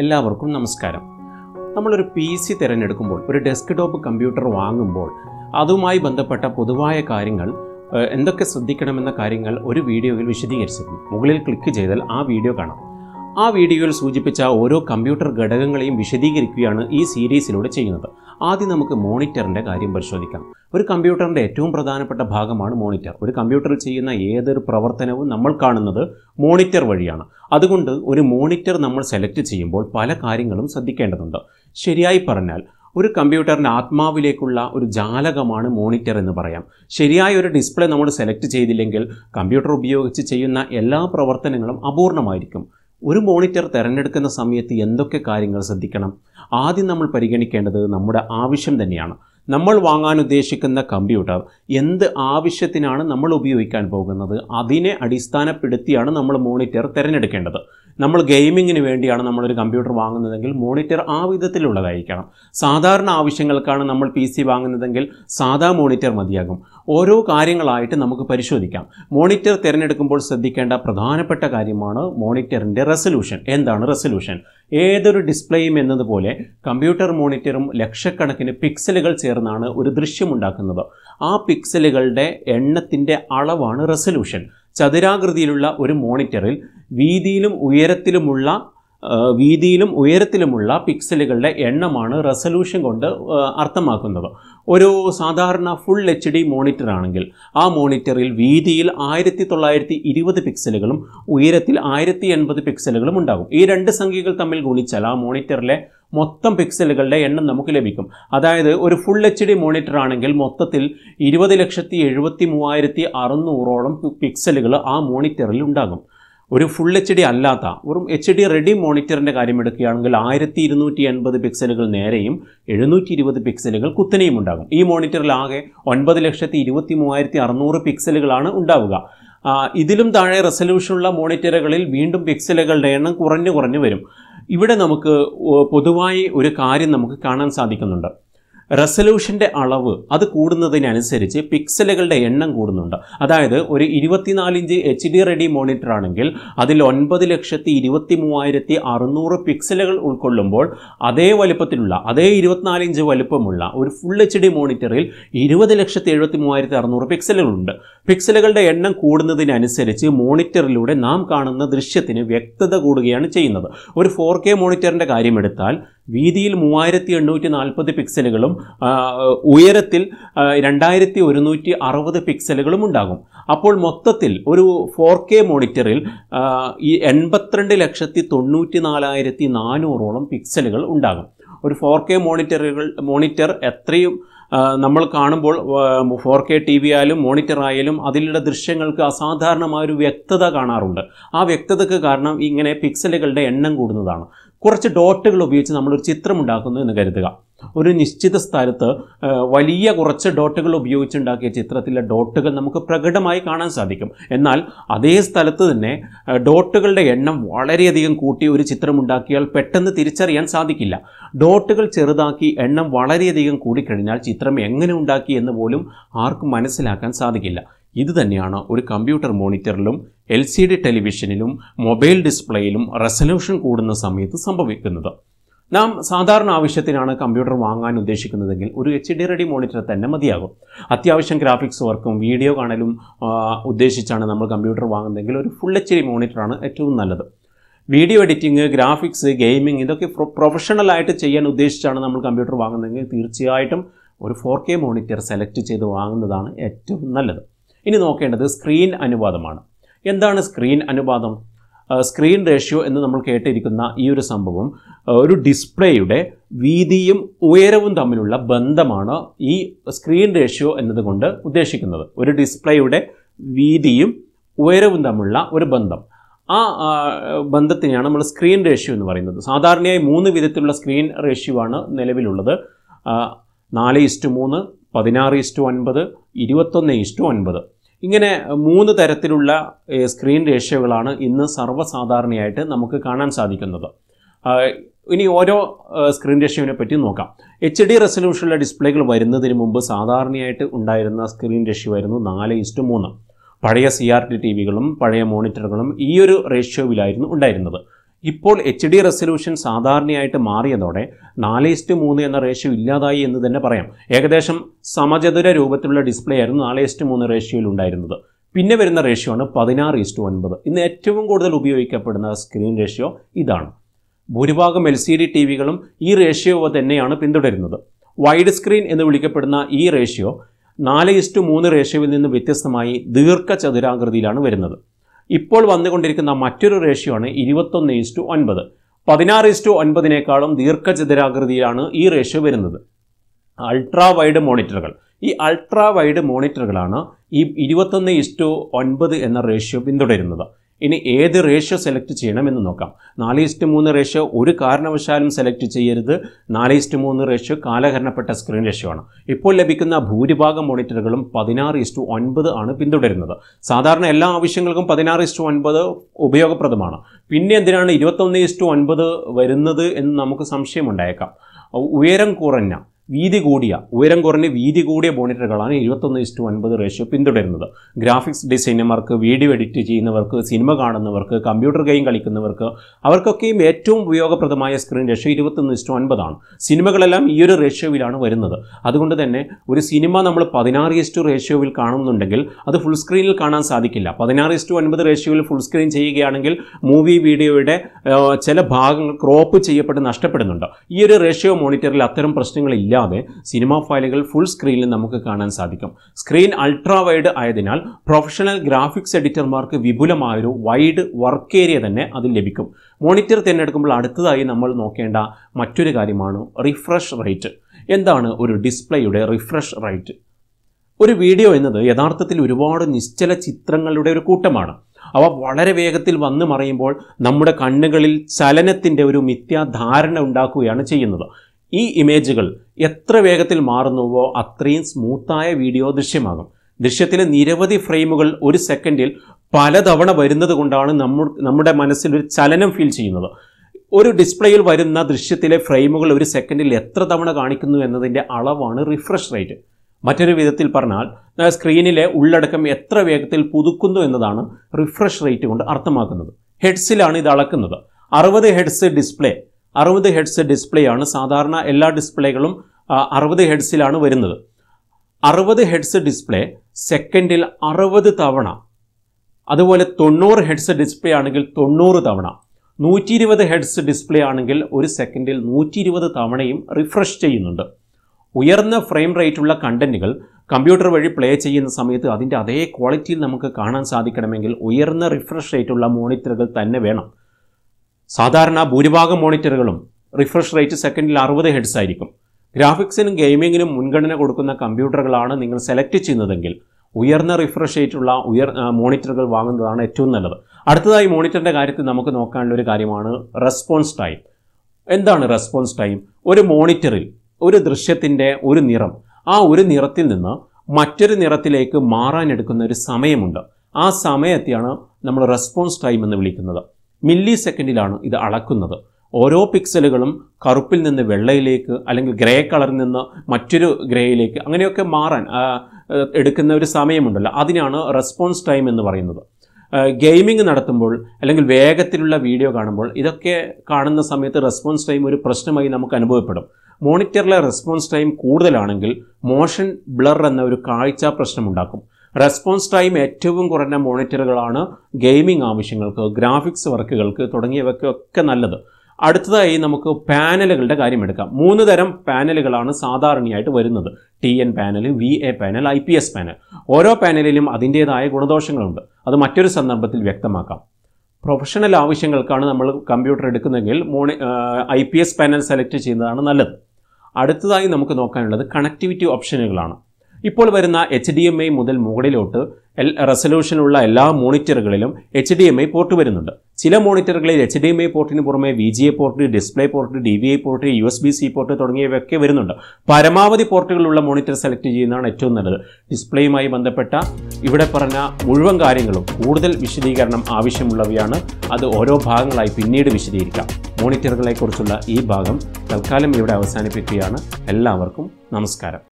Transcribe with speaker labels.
Speaker 1: എല്ലാവർക്കും നമസ്കാരം. നമ്മളൊരു പി സി തിരഞ്ഞെടുക്കുമ്പോൾ ഒരു ഡെസ്ക് ടോപ്പ് കമ്പ്യൂട്ടർ വാങ്ങുമ്പോൾ അതുമായി ബന്ധപ്പെട്ട പൊതുവായ കാര്യങ്ങൾ എന്തൊക്കെ ശ്രദ്ധിക്കണമെന്ന കാര്യങ്ങൾ ഒരു വീഡിയോയിൽ വിശദീകരിച്ചിരുന്നു. മുകളിൽ ക്ലിക്ക് ചെയ്താൽ ആ വീഡിയോ കാണാം. ആ വീഡിയോയിൽ സൂചിപ്പിച്ച ഓരോ കമ്പ്യൂട്ടർ ഘടകങ്ങളെയും വിശദീകരിക്കുകയാണ് ഈ സീരീസിലൂടെ ചെയ്യുന്നത്. ആദ്യം നമുക്ക് മോണിറ്ററിന്റെ കാര്യം പരിശോധിക്കാം. ഒരു കമ്പ്യൂട്ടറിന്റെ ഏറ്റവും പ്രധാനപ്പെട്ട ഭാഗമാണ് മോണിറ്റർ. ഒരു കമ്പ്യൂട്ടറിൽ ചെയ്യുന്ന ഏതൊരു പ്രവർത്തനവും നമ്മൾ കാണുന്നത് മോണിറ്റർ വഴിയാണ്. അതുകൊണ്ട് ഒരു മോണിറ്റർ നമ്മൾ സെലക്ട് ചെയ്യുമ്പോൾ പല കാര്യങ്ങളും ശ്രദ്ധിക്കേണ്ടതുണ്ട്. ശരിയായി പറഞ്ഞാൽ ഒരു കമ്പ്യൂട്ടറിന്റെ ആത്മാവിലേക്കുള്ള ഒരു ജാലകമാണ് മോണിറ്റർ എന്ന് പറയാം. ശരിയായ ഒരു ഡിസ്പ്ലേ നമ്മൾ സെലക്ട് ചെയ്തില്ലെങ്കിൽ കമ്പ്യൂട്ടർ ഉപയോഗിച്ച് ചെയ്യുന്ന എല്ലാ പ്രവർത്തനങ്ങളും അപൂർണമായിരിക്കും. ഒരു മോണിറ്റർ തിരഞ്ഞെടുക്കുന്ന സമയത്ത് എന്തൊക്കെ കാര്യങ്ങൾ ശ്രദ്ധിക്കണം? ആദ്യം നമ്മൾ പരിഗണിക്കേണ്ടത് നമ്മുടെ ആവശ്യം തന്നെയാണ്. നമ്മൾ വാങ്ങാൻ ഉദ്ദേശിക്കുന്ന കമ്പ്യൂട്ടർ എന്ത് ആവശ്യത്തിനാണ് നമ്മൾ ഉപയോഗിക്കാൻ പോകുന്നത്? അതിനെ അടിസ്ഥാനപ്പെടുത്തിയാണ് നമ്മൾ മോണിറ്റർ തിരഞ്ഞെടുക്കേണ്ടത്. നമ്മൾ ഗെയിമിങ്ങിന് വേണ്ടിയാണ് നമ്മളൊരു കമ്പ്യൂട്ടർ വാങ്ങുന്നതെങ്കിൽ മോണിറ്റർ ആ വിധത്തിലുള്ളതായിരിക്കണം. സാധാരണ ആവശ്യങ്ങൾക്കാണ് നമ്മൾ പി സി വാങ്ങുന്നതെങ്കിൽ സാധാ മോണിറ്റർ മതിയാകും. ഓരോ കാര്യങ്ങളായിട്ട് നമുക്ക് പരിശോധിക്കാം. മോണിറ്റർ തിരഞ്ഞെടുക്കുമ്പോൾ ശ്രദ്ധിക്കേണ്ട പ്രധാനപ്പെട്ട കാര്യമാണ് മോണിറ്ററിന്റെ റെസൊല്യൂഷൻ. എന്താണ് റെസൊല്യൂഷൻ? ഏതൊരു ഡിസ്പ്ലേയും എന്നതുപോലെ കമ്പ്യൂട്ടർ മോണിറ്ററും ലക്ഷക്കണക്കിന് പിക്സലുകൾ ചേർന്നാണ് ഒരു ദൃശ്യമുണ്ടാക്കുന്നത്. ആ പിക്സലുകളുടെ എണ്ണത്തിന്റെ അളവാണ് റെസൊല്യൂഷൻ. ചതുരാകൃതിയിലുള്ള ഒരു മോണിറ്ററിൽ വീതിയിലും ഉയരത്തിലുമുള്ള വീതിയിലും ഉയരത്തിലുമുള്ള പിക്സലുകളുടെ എണ്ണമാണ് റെസൊല്യൂഷൻ കൊണ്ട് അർത്ഥമാക്കുന്നത്. ഒരു സാധാരണ ഫുൾ എച്ച് ഡി മോണിറ്റർ ആണെങ്കിൽ ആ മോണിറ്ററിൽ വീതിയിൽ ആയിരത്തി തൊള്ളായിരത്തി ഇരുപത് പിക്സലുകളും ഉയരത്തിൽ ആയിരത്തി എൺപത് പിക്സലുകളും ഉണ്ടാകും. ഈ രണ്ട് സംഖ്യകൾ തമ്മിൽ ഗുണിച്ചാൽ ആ മോണിറ്ററിലെ മൊത്തം പിക്സലുകളുടെ എണ്ണം നമുക്ക് ലഭിക്കും. അതായത് ഒരു ഫുൾ എച്ച് ഡി മോണിറ്റർ ആണെങ്കിൽ മൊത്തത്തിൽ ഇരുപത് ലക്ഷത്തി എഴുപത്തി മൂവായിരത്തി അറുന്നൂറോളം പിക്സലുകൾ ആ മോണിറ്ററിൽ ഉണ്ടാകും. ഒരു ഫുൾ എച്ച് ഡി അല്ലാത്ത വെറും എച്ച് ഡി റെഡി മോണിറ്ററിന്റെ കാര്യം എടുക്കുകയാണെങ്കിൽ ആയിരത്തി ഇരുന്നൂറ്റി എൺപത് പിക്സലുകൾ നേരെയും എഴുന്നൂറ്റി ഇരുപത് പിക്സലുകൾ കുത്തനെയും ഉണ്ടാകും. ഈ മോണിറ്ററിൽ ആകെ ഒൻപത് ലക്ഷത്തി ഇരുപത്തി മൂവായിരത്തി അറുന്നൂറ് പിക്സലുകളാണ് ഉണ്ടാവുക ഇതിലും താഴെ റെസൊല്യൂഷനുള്ള മോണിറ്ററുകളിൽ വീണ്ടും പിക്സലുകളുടെ എണ്ണം കുറഞ്ഞു കുറഞ്ഞു വരും. ഇവിടെ നമുക്ക് പൊതുവായി ഒരു കാര്യം നമുക്ക് കാണാൻ സാധിക്കുന്നുണ്ട്. റെസൊല്യൂഷന്റെ അളവ് അത് കൂടുന്നതിനനുസരിച്ച് പിക്സലുകളുടെ എണ്ണം കൂടുന്നുണ്ട്. അതായത് ഒരു ഇരുപത്തിനാല് inch H D ready monitor ആണെങ്കിൽ അതിൽ ഒൻപത് ലക്ഷത്തി ഇരുപത്തി മൂവായിരത്തി അറുന്നൂറ് പിക്സലുകൾ ഉൾക്കൊള്ളുമ്പോൾ അതേ വലുപ്പത്തിലുള്ള അതേ ഇരുപത്തിനാല് ഇഞ്ച് വലുപ്പമുള്ള ഒരു ഫുൾ എച്ച് ഡി മോണിറ്ററിൽ ഇരുപത് ലക്ഷത്തി എഴുപത്തി മൂവായിരത്തി അറുന്നൂറ് പിക്സലുകളുണ്ട്. പിക്സലുകളുടെ എണ്ണം കൂടുന്നതിനനുസരിച്ച് മോണിറ്ററിലൂടെ നാം കാണുന്ന ദൃശ്യത്തിന് വ്യക്തത കൂടുകയാണ് ചെയ്യുന്നത്. ഒരു ഫോർ കെ മോണിറ്ററിന്റെ കാര്യമെടുത്താൽ വീതിയിൽ മൂവായിരത്തി എണ്ണൂറ്റി നാൽപ്പത് പിക്സലുകളും ഉയരത്തിൽ രണ്ടായിരത്തി ഒരുന്നൂറ്റി അറുപത് പിക്സലുകളും ഉണ്ടാകും. അപ്പോൾ മൊത്തത്തിൽ ഒരു ഫോർ കെ മോണിറ്ററിൽ ഈ എൺപത്തിരണ്ട് ലക്ഷത്തി തൊണ്ണൂറ്റി നാലായിരത്തി നാനൂറോളം പിക്സലുകൾ ഉണ്ടാകും. ഒരു ഫോർ കെ മോണിറ്ററുകൾ മോണിറ്റർ എത്രയും നമ്മൾ കാണുമ്പോൾ ഫോർ കെ ടി വി ആയാലും മോണിറ്റർ ആയാലും അതിലുള്ള ദൃശ്യങ്ങൾക്ക് അസാധാരണമായ ഒരു വ്യക്തത കാണാറുണ്ട്. ആ വ്യക്തതയ്ക്ക് കാരണം ഇങ്ങനെ പിക്സലുകളുടെ എണ്ണം കൂടുന്നതാണ്. കുറച്ച് ഡോട്ടുകൾ ഉപയോഗിച്ച് നമ്മളൊരു ചിത്രം ഉണ്ടാക്കുന്നു എന്ന് കരുതുക. ഒരു നിശ്ചിത സ്ഥലത്ത് വലിയ കുറച്ച് ഡോട്ടുകൾ ഉപയോഗിച്ചുണ്ടാക്കിയ ചിത്രത്തിലെ ഡോട്ടുകൾ നമുക്ക് പ്രകടമായി കാണാൻ സാധിക്കും. എന്നാൽ അതേ സ്ഥലത്ത് തന്നെ ഡോട്ടുകളുടെ എണ്ണം വളരെയധികം കൂട്ടി ഒരു ചിത്രം ഉണ്ടാക്കിയാൽ പെട്ടെന്ന് തിരിച്ചറിയാൻ സാധിക്കില്ല. ഡോട്ടുകൾ ചെറുതാക്കി എണ്ണം വളരെയധികം കൂടിക്കഴിഞ്ഞാൽ ചിത്രം എങ്ങനെ ഉണ്ടാക്കി എന്ന് പോലും ആർക്കും മനസ്സിലാക്കാൻ സാധിക്കില്ല. ഇത് തന്നെയാണ് ഒരു കമ്പ്യൂട്ടർ മോണിറ്ററിലും എൽ സി ഡി ടെലിവിഷനിലും മൊബൈൽ ഡിസ്പ്ലേയിലും റെസല്യൂഷൻ കൂടുന്ന സമയത്ത് സംഭവിക്കുന്നത്. നാം സാധാരണ ആവശ്യത്തിനാണ് കമ്പ്യൂട്ടർ വാങ്ങാൻ ഉദ്ദേശിക്കുന്നതെങ്കിൽ ഒരു എച്ച് ഡി റെഡി മോണിറ്റർ തന്നെ മതിയാകും. അത്യാവശ്യം ഗ്രാഫിക്സ് വർക്കും വീഡിയോ കാണലും ഉദ്ദേശിച്ചാണ് നമ്മൾ കമ്പ്യൂട്ടർ വാങ്ങുന്നതെങ്കിൽ ഒരു ഫുൾ എച്ച് ഡി മോണിറ്ററാണ് ഏറ്റവും നല്ലത്. വീഡിയോ എഡിറ്റിംഗ് ഗ്രാഫിക്സ് ഗെയിമിംഗ് ഇതൊക്കെ പ്രൊഫഷണലായിട്ട് ചെയ്യാൻ ഉദ്ദേശിച്ചാണ് നമ്മൾ കമ്പ്യൂട്ടർ വാങ്ങുന്നതെങ്കിൽ തീർച്ചയായിട്ടും ഒരു ഫോർ കെ മോണിറ്റർ സെലക്ട് ചെയ്ത് വാങ്ങുന്നതാണ് ഏറ്റവും നല്ലത്. ഇനി നോക്കേണ്ടത് സ്ക്രീൻ അനുപാതമാണ്. എന്താണ് സ്ക്രീൻ അനുപാതം? സ്ക്രീൻ റേഷ്യോ എന്ന് നമ്മൾ കേട്ടിരിക്കുന്ന ഈ ഒരു സംഭവം ഒരു ഡിസ്പ്ലേയുടെ വീതിയും ഉയരവും തമ്മിലുള്ള ബന്ധമാണ് ഈ സ്ക്രീൻ റേഷ്യോ എന്നതുകൊണ്ട് ഉദ്ദേശിക്കുന്നത്. ഒരു ഡിസ്പ്ലേയുടെ വീതിയും ഉയരവും തമ്മിലുള്ള ഒരു ബന്ധം. ആ ബന്ധത്തിനെയാണ് നമ്മൾ സ്ക്രീൻ റേഷ്യോ എന്ന് പറയുന്നത്. സാധാരണയായി മൂന്ന് വിധത്തിലുള്ള സ്ക്രീൻ റേഷ്യോ ആണ് നിലവിലുള്ളത്. നാല് ഇസ്റ്റു മൂന്ന് പതിനാറ് ഇസ്റ്റു ഒൻപത് ഇരുപത്തൊന്ന് ഇസ്റ്റു ഒൻപത് ഇങ്ങനെ മൂന്ന് തരത്തിലുള്ള സ്ക്രീൻ റേഷ്യോകളാണ് ഇന്ന് സർവസാധാരണയായിട്ട് നമുക്ക് കാണാൻ സാധിക്കുന്നത്. ഇനി ഓരോ സ്ക്രീൻ റേഷ്യോവിനെ പറ്റി നോക്കാം. എച്ച് ഡി റെസൊല്യൂഷനിലെ ഡിസ്പ്ലേകൾ വരുന്നതിന് മുമ്പ് സാധാരണയായിട്ട് ഉണ്ടായിരുന്ന സ്ക്രീൻ റേഷ്യോ ആയിരുന്നു നാല് ഇസ്റ്റു മൂന്ന്. പഴയ സി ആർ ടി ടി വികളും പഴയ മോണിറ്ററുകളും ഈ ഒരു റേഷ്യോവിലായിരുന്നു ഉണ്ടായിരുന്നത്. ഇപ്പോൾ എച്ച് ഡി റെസൊല്യൂഷൻ സാധാരണയായിട്ട് മാറിയതോടെ നാല് ഇസ്റ്റ് മൂന്ന് എന്ന റേഷ്യോ ഇല്ലാതായി എന്ന് തന്നെ പറയാം. ഏകദേശം സമചതുര രൂപത്തിലുള്ള ഡിസ്പ്ലേ ആയിരുന്നു നാല് ഇസ്റ്റ് മൂന്ന് റേഷ്യോയിൽ ഉണ്ടായിരുന്നത്. പിന്നെ വരുന്ന റേഷ്യോ ആണ് പതിനാറ് ഇസ്റ്റ് ഒൻപത്. ഇന്ന് ഏറ്റവും കൂടുതൽ ഉപയോഗിക്കപ്പെടുന്ന സ്ക്രീൻ റേഷ്യോ ഇതാണ്. ഭൂരിഭാഗം എൽ സി ഡി ടി വികളും ഈ റേഷ്യോ തന്നെയാണ് പിന്തുടരുന്നത്. വൈഡ് സ്ക്രീൻ എന്ന് വിളിക്കപ്പെടുന്ന ഈ റേഷ്യോ നാല് ഇസ്റ്റു മൂന്ന് റേഷ്യോയിൽ നിന്ന് വ്യത്യസ്തമായി ദീർഘചതുരാകൃതിയിലാണ് വരുന്നത്. ഇപ്പോൾ വന്നുകൊണ്ടിരിക്കുന്ന മറ്റൊരു റേഷ്യോ ആണ് ഇരുപത്തൊന്ന് ഇസ്റ്റു ഒൻപത്. പതിനാറ് ഇസ്റ്റു ഒൻപതിനേക്കാളും ദീർഘചതുരാകൃതിയിലാണ് ഈ റേഷ്യോ വരുന്നത്. അൾട്രാ വൈഡ് മോണിറ്ററുകൾ. ഈ അൾട്രാ വൈഡ് മോണിറ്ററുകളാണ് ഈ ഇരുപത്തൊന്ന് ഇസ്റ്റു ഒൻപത് എന്ന റേഷ്യോ പിന്തുടരുന്നത്. ഇനി ഏത് റേഷ്യോ സെലക്ട് ചെയ്യണമെന്ന് നോക്കാം. നാല് ഇസ്റ്റ് മൂന്ന് റേഷ്യോ ഒരു കാരണവശാലും സെലക്ട് ചെയ്യരുത്. നാല് ഇസ്റ്റ് മൂന്ന് റേഷ്യോ കാലഹരണപ്പെട്ട സ്ക്രീൻ റേഷ്യോ ആണ്. ഇപ്പോൾ ലഭിക്കുന്ന ഭൂരിഭാഗം മോണിറ്ററുകളും പതിനാറ് ഇസ്റ്റു ഒൻപത് ആണ് പിന്തുടരുന്നത്. സാധാരണ എല്ലാ ആവശ്യങ്ങൾക്കും പതിനാറ് ഇസ്റ്റു ഒൻപത് ഉപയോഗപ്രദമാണ്. പിന്നെ എന്തിനാണ് ഇരുപത്തൊന്ന് ഇസ്റ്റു ഒൻപത് വരുന്നത് എന്ന് നമുക്ക് സംശയമുണ്ടായേക്കാം. ഉയരം കുറഞ്ഞ വീതി കൂടിയ ഉയരം കുറഞ്ഞ് വീതി കൂടിയ മോണിറ്ററുകളാണ് ഇരുപത്തൊന്ന് ഇസ്റ്റു ഒൻപത് റേഷ്യോ പിന്തുടരുന്നത്. ഗ്രാഫിക്സ് ഡിസൈനർമാർക്ക് വീഡിയോ എഡിറ്റ് ചെയ്യുന്നവർക്ക് സിനിമ കാണുന്നവർക്ക് കമ്പ്യൂട്ടർ ഗെയിം കളിക്കുന്നവർക്ക് അവർക്കൊക്കെയും ഏറ്റവും ഉപയോഗപ്രദമായ സ്ക്രീൻ റേഷ്യോ ഇരുപത്തൊന്ന് ഇസ്റ്റു ഒൻപതാണ് സിനിമകളെല്ലാം ഈ ഒരു റേഷ്യോയിലാണ് വരുന്നത്. അതുകൊണ്ട് തന്നെ ഒരു സിനിമ നമ്മൾ പതിനാറ് ഇസ്റ്റു റേഷ്യോയിൽ കാണുന്നുണ്ടെങ്കിൽ അത് ഫുൾ സ്ക്രീനിൽ കാണാൻ സാധിക്കില്ല. പതിനാറ് ഇസ്റ്റു ഒൻപത് റേഷ്യോയിൽ ഫുൾ സ്ക്രീൻ ചെയ്യുകയാണെങ്കിൽ മൂവി വീഡിയോയുടെ ചില ഭാഗങ്ങൾ ക്രോപ്പ് ചെയ്യപ്പെട്ട് നഷ്ടപ്പെടുന്നുണ്ട്. ഈ ഒരു റേഷ്യോ മോണിറ്ററിൽ അത്തരം പ്രശ്നങ്ങളില്ലാതെ സിനിമ ഫയലുകൾ ഫുൾ സ്ക്രീനിൽ നമുക്ക് കാണാൻ സാധിക്കും. സ്ക്രീൻ അൾട്രാ വൈഡ് ആയതിനാൽ പ്രൊഫഷണൽ ഗ്രാഫിക്സ് എഡിറ്റർമാർക്ക് വിപുലമായൊരു വൈഡ് വർക്ക് ഏരിയ തന്നെ അതിൽ ലഭിക്കും. മോണിറ്റർ തിരഞ്ഞെടുക്കുമ്പോൾ അടുത്തതായി നമ്മൾ നോക്കേണ്ട മറ്റൊരു കാര്യമാണ് റിഫ്രഷ് റേറ്റ് എന്താണ് ഒരു ഡിസ്പ്ലേയുടെ റിഫ്രഷ് റേറ്റ് ഒരു വീഡിയോ എന്നത് യഥാർത്ഥത്തിൽ ഒരുപാട് നിശ്ചല ചിത്രങ്ങളുടെ ഒരു കൂട്ടമാണ്. അവ വളരെ വേഗത്തിൽ വന്നു മറയുമ്പോൾ നമ്മുടെ കണ്ണുകളിൽ ചലനത്തിന്റെ ഒരു മിഥ്യാധാരണ ഉണ്ടാക്കുകയാണ് ചെയ്യുന്നത്. ഈ ഇമേജുകൾ എത്ര വേഗത്തിൽ മാറുന്നുവോ അത്രയും സ്മൂത്തായ വീഡിയോ ദൃശ്യമാകും. ദൃശ്യത്തിലെ നിരവധി ഫ്രെയിമുകൾ ഒരു സെക്കൻഡിൽ പലതവണ വരുന്നത് കൊണ്ടാണ് നമ്മൾ നമ്മുടെ മനസ്സിൽ ഒരു ചലനം ഫീൽ ചെയ്യുന്നത്. ഒരു ഡിസ്പ്ലേയിൽ വരുന്ന ദൃശ്യത്തിലെ ഫ്രെയിമുകൾ ഒരു സെക്കൻഡിൽ എത്ര തവണ കാണിക്കുന്നു എന്നതിന്റെ അളവാണ് റിഫ്രഷ് റേറ്റ്. മറ്റൊരു വിധത്തിൽ പറഞ്ഞാൽ സ്ക്രീനിലെ ഉള്ളടക്കം എത്ര വേഗത്തിൽ പുതുക്കുന്നു എന്നതാണ് റിഫ്രഷ് റേറ്റ് കൊണ്ട് അർത്ഥമാക്കുന്നത്. ഹെഡ്സിലാണ് ഇത് അളക്കുന്നത്. അറുപത് ഹെഡ്സ് ഡിസ്പ്ലേ അറുപത് ഹെഡ്സ് ഡിസ്പ്ലേ ആണ് സാധാരണ എല്ലാ ഡിസ്പ്ലേകളും അറുപത് ഹെഡ്സിലാണ് വരുന്നത്. അറുപത് ഹെഡ്സ് ഡിസ്പ്ലേ സെക്കൻഡിൽ അറുപത് തവണ അതുപോലെ തൊണ്ണൂറ് ഹെഡ്സ് ഡിസ്പ്ലേ ആണെങ്കിൽ തൊണ്ണൂറ് തവണ നൂറ്റി ഇരുപത് ഹെഡ്സ് ഡിസ്പ്ലേ ആണെങ്കിൽ ഒരു സെക്കൻഡിൽ നൂറ്റി ഇരുപത് തവണയും റിഫ്രഷ് ചെയ്യുന്നുണ്ട്. ഉയർന്ന ഫ്രെയിം റേറ്റുള്ള കണ്ടന്റുകൾ കമ്പ്യൂട്ടർ വഴി പ്ലേ ചെയ്യുന്ന സമയത്ത് അതിന്റെ അതേ ക്വാളിറ്റിയിൽ നമുക്ക് കാണാൻ സാധിക്കണമെങ്കിൽ ഉയർന്ന റിഫ്രഷ് റേറ്റുള്ള മോണിറ്ററുകൾ തന്നെ വേണം. സാധാരണ ഭൂരിഭാഗം മോണിറ്ററുകളും റിഫ്രഷ് റേറ്റ് സെക്കൻഡിൽ അറുപത് ഹെഡ്സ് ആയിരിക്കും. ഗ്രാഫിക്സിനും ഗെയിമിങ്ങിനും മുൻഗണന കൊടുക്കുന്ന കമ്പ്യൂട്ടറുകളാണ് നിങ്ങൾ സെലക്ട് ചെയ്യുന്നതെങ്കിൽ ഉയർന്ന റിഫ്രഷ് റേറ്റുള്ള ഉയർ മോണിറ്ററുകൾ വാങ്ങുന്നതാണ് ഏറ്റവും നല്ലത്. അടുത്തതായി മോണിറ്ററിന്റെ കാര്യത്തിൽ നമുക്ക് നോക്കാനുള്ള ഒരു കാര്യമാണ് റെസ്പോൺസ് ടൈം. എന്താണ് റെസ്പോൺസ് ടൈം? ഒരു മോണിറ്ററിൽ ഒരു ദൃശ്യത്തിന്റെ ഒരു നിറം ആ ഒരു നിറത്തിൽ നിന്ന് മറ്റൊരു നിറത്തിലേക്ക് മാറാൻ എടുക്കുന്ന ഒരു സമയമുണ്ട്. ആ സമയത്തെയാണ് നമ്മൾ റെസ്പോൺസ് ടൈം എന്ന് വിളിക്കുന്നത്. മില്ലി സെക്കൻഡിലാണ് ഇത് അളക്കുന്നത്. ഓരോ പിക്സലുകളും കറുപ്പിൽ നിന്ന് വെള്ളയിലേക്ക് അല്ലെങ്കിൽ ഗ്രേ കളറിൽ നിന്ന് മറ്റൊരു ഗ്രേയിലേക്ക് അങ്ങനെയൊക്കെ മാറാൻ എടുക്കുന്ന ഒരു സമയമുണ്ടല്ലോ. അതിനാണ് റെസ്പോൺസ് ടൈം എന്ന് പറയുന്നത്. ഗെയിമിംഗ് നടത്തുമ്പോൾ അല്ലെങ്കിൽ വേഗത്തിലുള്ള വീഡിയോ കാണുമ്പോൾ ഇതൊക്കെ കാണുന്ന സമയത്ത് റെസ്പോൺസ് ടൈം ഒരു പ്രശ്നമായി നമുക്ക് അനുഭവപ്പെടും. മോണിറ്ററിലെ റെസ്പോൺസ് ടൈം കൂടുതലാണെങ്കിൽ മോഷൻ ബ്ലർ എന്ന ഒരു കാഴ്ച പ്രശ്നമുണ്ടാക്കും റെസ്പോൺസ് ടൈം ഏറ്റവും കുറഞ്ഞ മോണിറ്ററുകളാണ് ഗെയിമിംഗ് ആവശ്യങ്ങൾക്ക് ഗ്രാഫിക്സ് വർക്കുകൾക്ക് തുടങ്ങിയവയ്ക്കൊക്കെ നല്ലത്. അടുത്തതായി നമുക്ക് പാനലുകളുടെ കാര്യം എടുക്കാം. മൂന്ന് തരം പാനലുകളാണ് സാധാരണയായിട്ട് വരുന്നത്. T N panel V A panel I P S panel ഓരോ പാനലിലും അതിന്റേതായ ഗുണദോഷങ്ങളുണ്ട്. അത് മറ്റൊരു സന്ദർഭത്തിൽ വ്യക്തമാക്കാം. പ്രൊഫഷണൽ ആവശ്യങ്ങൾക്കാണ് നമ്മൾ കമ്പ്യൂട്ടർ എടുക്കുന്നതെങ്കിൽ മോണി I P S panel select ചെയ്യുന്നതാണ് നല്ലത്. അടുത്തതായി നമുക്ക് നോക്കാനുള്ളത് കണക്ടിവിറ്റി ഓപ്ഷനുകളാണ് ഇപ്പോൾ വരുന്ന എച്ച് ഡി എം ഐ മുതൽ മുകളിലോട്ട് എൽ റെസൊല്യൂഷനുള്ള എല്ലാ മോണിറ്ററുകളിലും H D M I port വരുന്നുണ്ട്. ചില മോണിറ്ററുകളിൽ എച്ച് ഡി എം ഐ പോർട്ടിന് പുറമെ V G A port display port D V I port U S B C port തുടങ്ങിയവയൊക്കെ വരുന്നുണ്ട്. പരമാവധി പോർട്ടുകളുള്ള മോണിറ്റർ സെലക്ട് ചെയ്യുന്നതാണ് ഏറ്റവും നല്ലത്. ഡിസ്പ്ലേയുമായി ബന്ധപ്പെട്ട ഇവിടെ പറഞ്ഞ മുഴുവൻ കാര്യങ്ങളും കൂടുതൽ വിശദീകരണം ആവശ്യമുള്ളവയാണ്. അത് ഓരോ ഭാഗങ്ങളായി പിന്നീട് വിശദീകരിക്കാം. മോണിറ്ററുകളെക്കുറിച്ചുള്ള ഈ ഭാഗം തൽക്കാലം ഇവിടെ അവസാനിപ്പിക്കുകയാണ്. എല്ലാവർക്കും നമസ്കാരം.